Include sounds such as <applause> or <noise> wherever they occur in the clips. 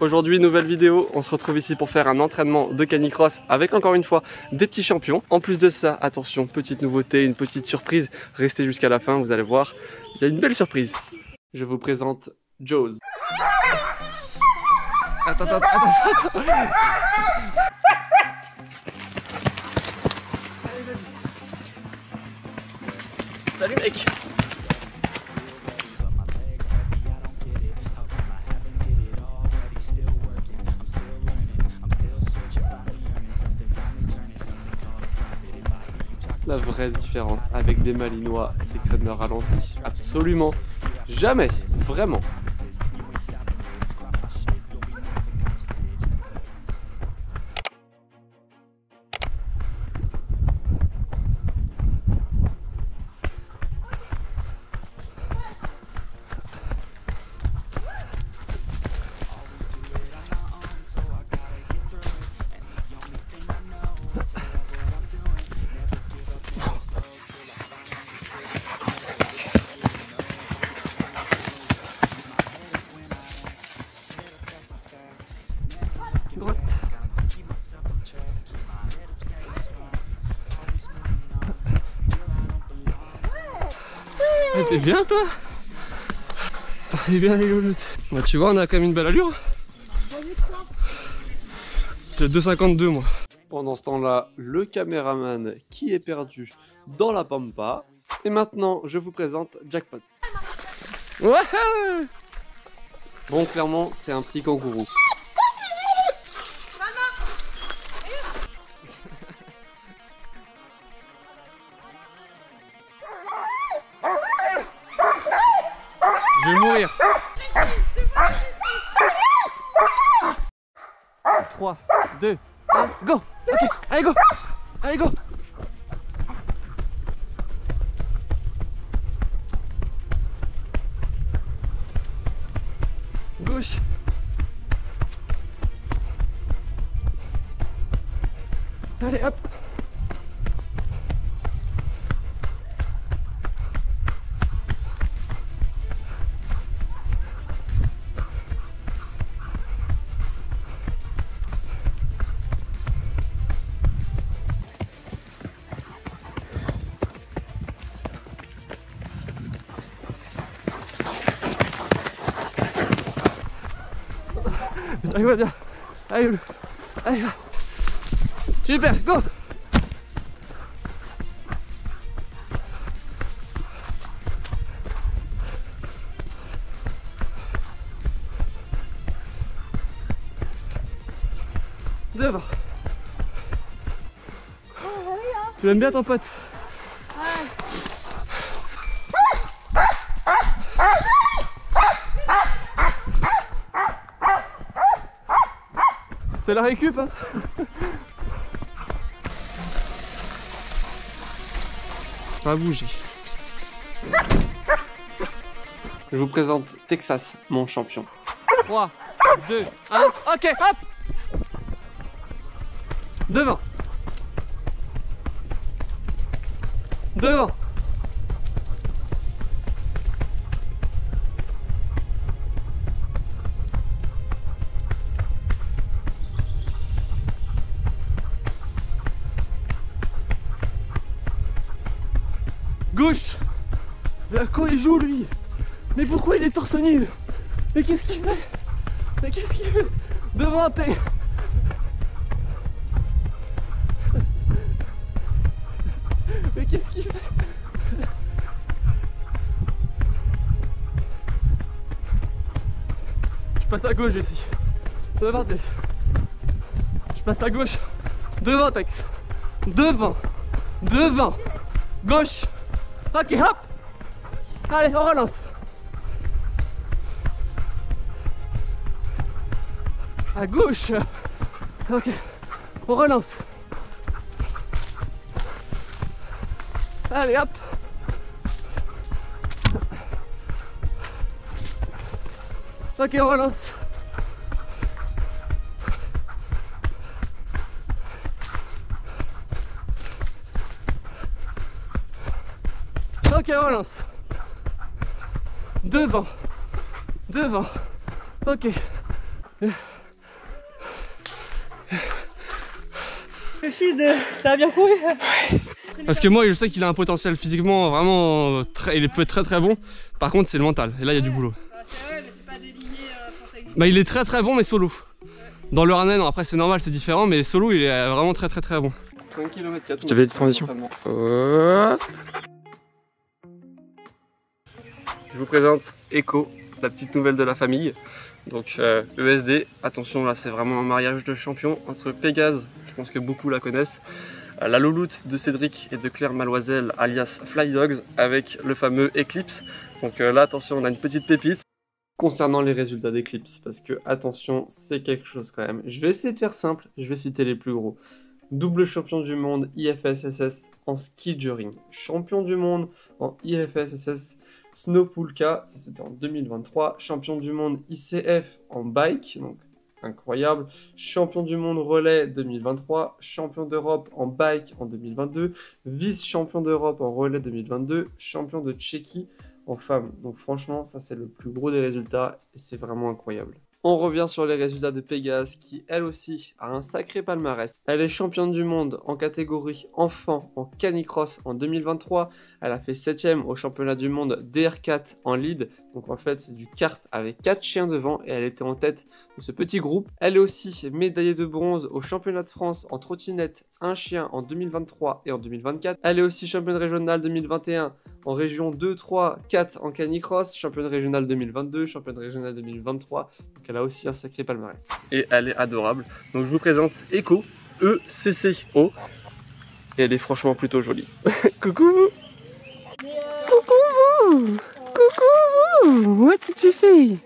Aujourd'hui, nouvelle vidéo, on se retrouve ici pour faire un entraînement de canicross avec encore une fois des petits champions. En plus de ça, attention, petite nouveauté, une petite surprise, restez jusqu'à la fin, vous allez voir, il y a une belle surprise. Je vous présente Joe's. Attends, attends, attends, attends. Salut mec La vraie différence avec des malinois, c'est que ça ne ralentit absolument jamais, vraiment. Droite. Ah, T'es bien toi T'es bien rigolo. Bah tu vois on a quand même une belle allure. J'ai 2,52 moi. Pendant ce temps-là, le caméraman qui est perdu dans la pampa. Et maintenant, je vous présente Jackpot. Ouais Bon, clairement, c'est un petit kangourou. 3, 2, 1, go. Ok, allez go. Allez go. Gauche. Allez hop Allez, vas-y. Allez, le- allez, va. Super, go Devant. Tu l'aimes bien ton pote? C'est la récup hein Pas bouger. Je vous présente Texas, mon champion. 3, 2, 1, ok, hop Devant Devant Gauche À quoi il joue lui Mais pourquoi il est torse nu? Mais qu'est-ce qu'il fait? Mais qu'est-ce qu'il fait? Devant t'es Mais qu'est-ce qu'il fait? Je passe à gauche ici. Devant t'es. Je passe à gauche. Devant Tex. Devant. Devant. Gauche. Ok, hop. Allez, on relance. À gauche. Ok, on relance. Allez, hop. Ok, on relance Ok, on relance. Devant. Devant. Ok. ça a bien couru Parce que moi je sais qu'il a un potentiel physiquement vraiment très, il peut être très très bon Par contre c'est le mental et là il y a du boulot bah, il est très très bon mais solo Dans le running après c'est normal c'est différent mais solo il est vraiment très très très bon 5 km 4 Je des transitions Je vous présente Echo, la petite nouvelle de la famille donc ESD, euh, attention là c'est vraiment un mariage de champion entre Pégase, je pense que beaucoup la connaissent, euh, la louloute de Cédric et de Claire Maloiselle alias Fly Dogs avec le fameux Eclipse. Donc euh, là attention on a une petite pépite. Concernant les résultats d'Eclipse, parce que attention c'est quelque chose quand même. Je vais essayer de faire simple, je vais citer les plus gros. Double champion du monde IFSSS en ski juring. Champion du monde en IFSSS Snowpoolka, ça c'était en 2023. Champion du monde ICF en bike, donc incroyable. Champion du monde relais 2023. Champion d'Europe en bike en 2022. Vice-champion d'Europe en relais 2022. Champion de Tchéquie en femme. Donc franchement, ça c'est le plus gros des résultats et c'est vraiment incroyable. On revient sur les résultats de Pégase qui elle aussi a un sacré palmarès. Elle est championne du monde en catégorie enfant en canicross en 2023. Elle a fait 7ème au championnat du monde DR4 en lead. Donc en fait c'est du kart avec 4 chiens devant et elle était en tête de ce petit groupe. Elle est aussi médaillée de bronze au championnat de France en trottinette un chien en 2023 et en 2024. Elle est aussi championne régionale 2021 en région 2, 3, 4 en canicross, championne régionale 2022, championne régionale 2023. Donc elle a aussi un sacré palmarès. Et elle est adorable. Donc je vous présente Echo, E-C-C-O. Et elle est franchement plutôt jolie. <laughs> Coucou Coucou Coucou What did you fais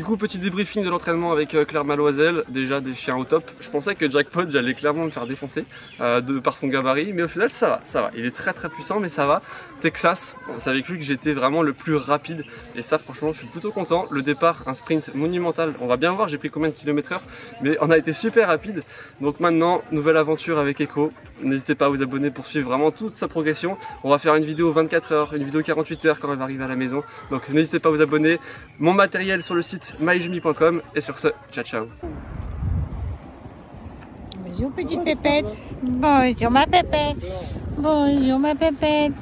du coup, petit débriefing de l'entraînement avec euh, Claire Maloiselle, déjà des chiens au top. Je pensais que Jackpot, j'allais clairement le faire défoncer euh, de, par son gabarit, mais au final, ça va, ça va. Il est très très puissant, mais ça va. Texas, c'est avec lui que j'étais vraiment le plus rapide, et ça, franchement, je suis plutôt content. Le départ, un sprint monumental. On va bien voir, j'ai pris combien de kilomètres heure, mais on a été super rapide. Donc maintenant, nouvelle aventure avec Echo. N'hésitez pas à vous abonner pour suivre vraiment toute sa progression. On va faire une vidéo 24 heures, une vidéo 48 heures quand elle va arriver à la maison. Donc n'hésitez pas à vous abonner. Mon matériel sur le site myjumi.com et sur ce, ciao ciao. Bonjour petite pépette. Bonjour ma pépette. Bonjour ma pépette.